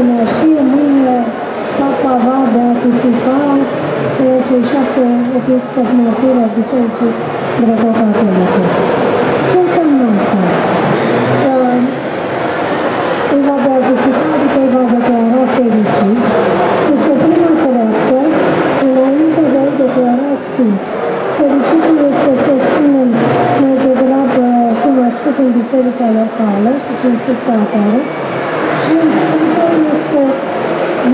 cine știe, mâine Papa va beatifica pe cei șapte episcopi martiri ai Bisericii Greco-Catolice. Ce înseamnă asta? Uh, îi va beatifica, adică îi va declara fericiți. Este o primă treaptă înainte de a-i declara sfinți. Fericitul este, să spunem, mai degrabă cunoscut în biserica locală și cinstit ca atare. Și Sfântul este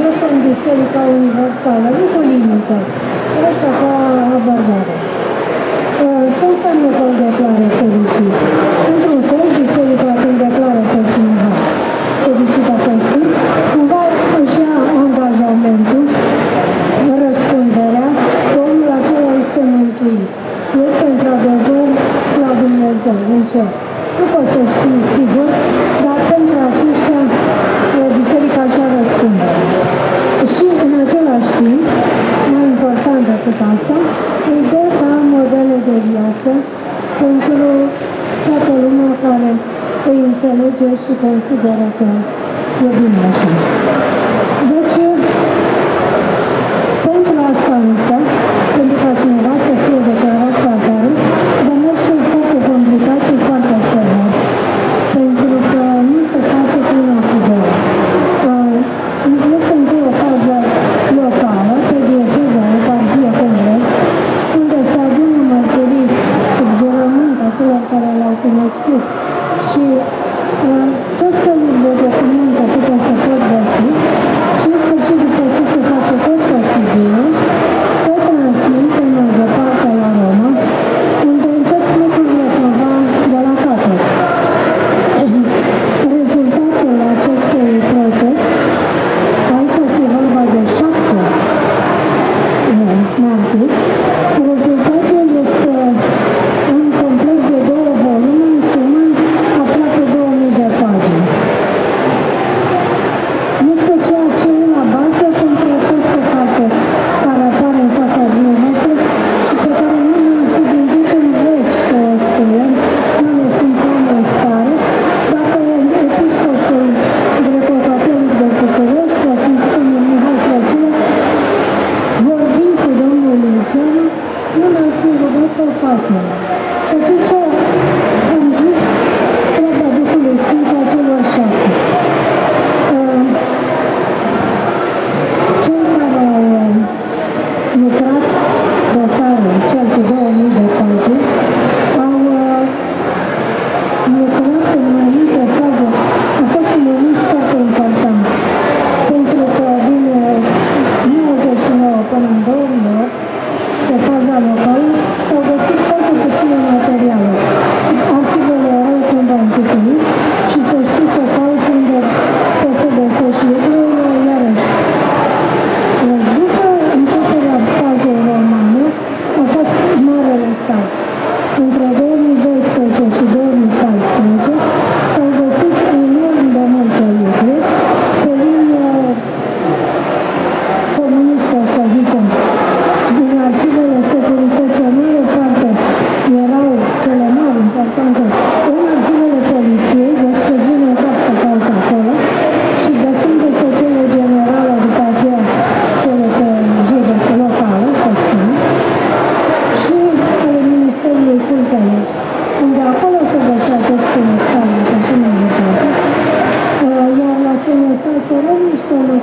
iese în Biserica Universală, nu cu limite, ăștia ca abordare. Ce înseamnă că îl declară fericit? Într-un fel, Biserica când declară pe cineva fericit a Sfânt, cumva își ia angajamentul, răspunderea, că omul acela este mântuit. Este într-adevăr la Dumnezeu, în cer. Nu poți să știi sigur, dar pentru aceștia Biserica și-a răspundere. Și în același timp, mai important decât asta, îi dă ca modele de viață pentru toată lumea care îi înțelege și consideră că e bine așa. Deci, pentru asta însă, pentru ca cineva să fie declarat ca atare, demersul foarte complicat și foarte sever, pentru că nu se face prin acudere. Este întâi o fază locală, pe dieceză, eparhie, cum vreți, unde se adună mărturii sub jurământ a celor care l-au cunoscut și uh, tot felul de documente câte se pot găsi și în sfârșit după ce se face tot posibilul, se transmite mai departe la Roma, unde încep lucrurile cumva de la capăt. Rezultatul acestui proces, aici se vorba de șapte martiri, rezultatul ultimately.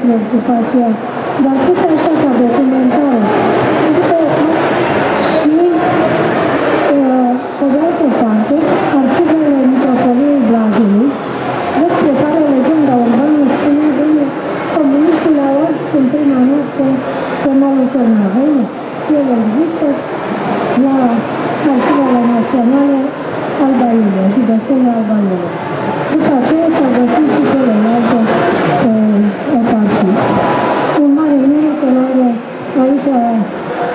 Niște lucruri după aceea, dar puse așa ca documentare. Adică și, pe de altă parte, arhivele Mitropoliei Blajului, despre care legenda urbană spune că comuniștii la ars în prima noapte pe malul Târnaveni. El există la arhivele naționale Alba Iulia, județenul Alba Iulia. După aceea s-au găsit și celelalte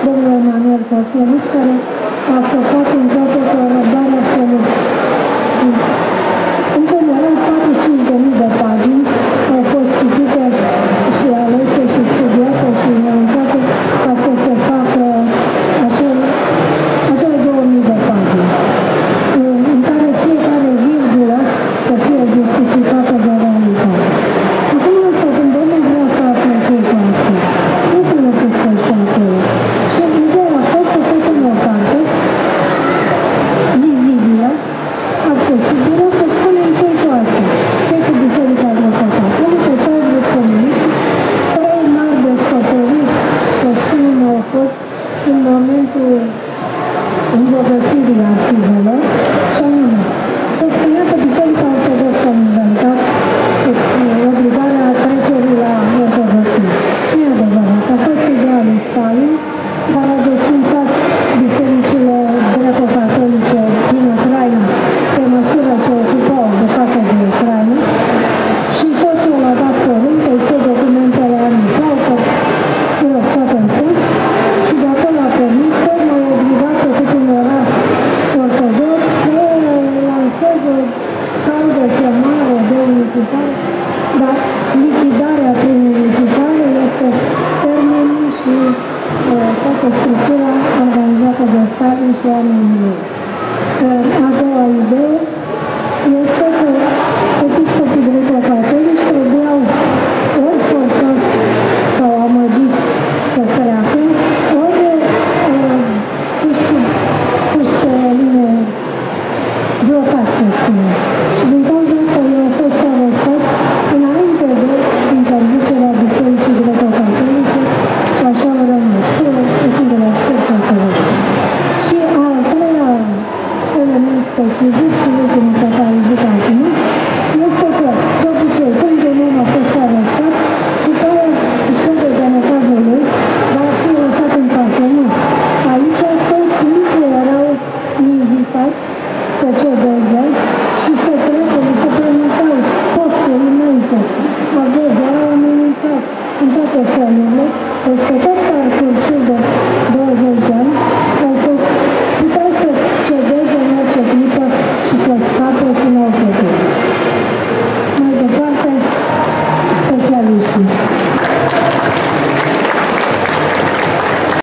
domnul Emanuel Cosmovici, care a săpat în toate cu o răbdare absolut. mare de unificare, dar lichidarea prin unificare este termenul și uh, toată structura organizată de Stalin și oamenii a doua idee este că episcopii greco-catolici trebuiau ori forțați sau amăgiți să treacă, ori uh, puși, puși pe lume blocați, să spunem. Și din 小鸡越吃越多